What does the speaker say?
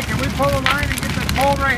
Hey, can we pull a line and get this pole right